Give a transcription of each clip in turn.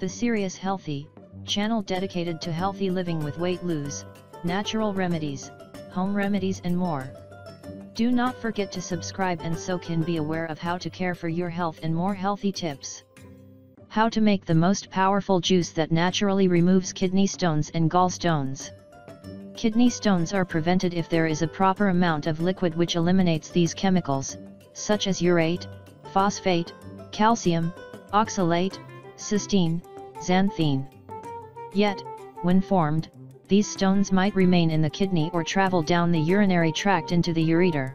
The Serious Healthy, channel dedicated to healthy living with weight lose, natural remedies, home remedies and more. Do not forget to subscribe and so can be aware of how to care for your health and more healthy tips. How to make the most powerful juice that naturally removes kidney stones and gallstones. Kidney stones are prevented if there is a proper amount of liquid which eliminates these chemicals, such as urate, phosphate, calcium, oxalate, cysteine, xanthine. Yet, when formed, these stones might remain in the kidney or travel down the urinary tract into the ureter.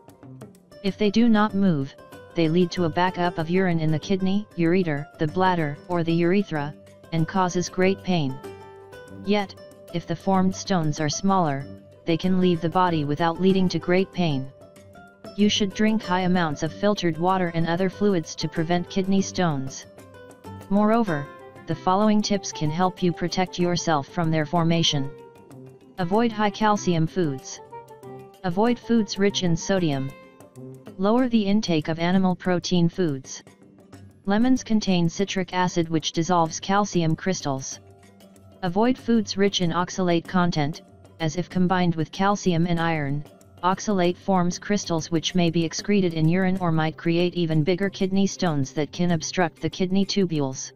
If they do not move, they lead to a backup of urine in the kidney, ureter, the bladder, or the urethra, and causes great pain. Yet, if the formed stones are smaller, they can leave the body without leading to great pain. You should drink high amounts of filtered water and other fluids to prevent kidney stones. Moreover, the following tips can help you protect yourself from their formation. Avoid high calcium foods. Avoid foods rich in sodium. Lower the intake of animal protein foods. Lemons contain citric acid which dissolves calcium crystals. Avoid foods rich in oxalate content, as if combined with calcium and iron, oxalate forms crystals which may be excreted in urine or might create even bigger kidney stones that can obstruct the kidney tubules.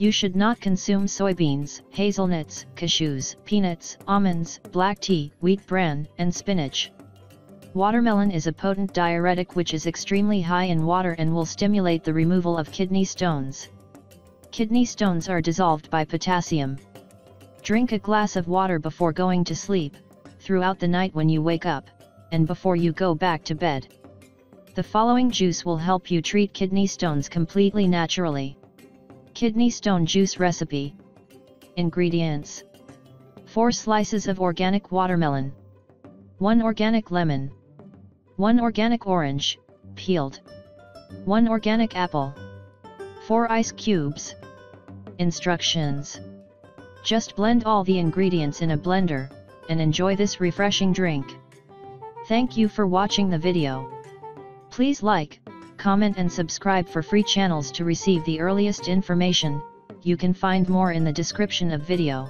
You should not consume soybeans, hazelnuts, cashews, peanuts, almonds, black tea, wheat bran, and spinach. Watermelon is a potent diuretic which is extremely high in water and will stimulate the removal of kidney stones. Kidney stones are dissolved by potassium. Drink a glass of water before going to sleep, throughout the night when you wake up, and before you go back to bed. The following juice will help you treat kidney stones completely naturally. Kidney stone juice recipe. Ingredients 4 slices of organic watermelon, 1 organic lemon, 1 organic orange, peeled, 1 organic apple, 4 ice cubes. Instructions just blend all the ingredients in a blender, and enjoy this refreshing drink. Thank you for watching the video. Please like, comment and subscribe for free channels to receive the earliest information, you can find more in the description of video.